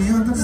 Eu untuk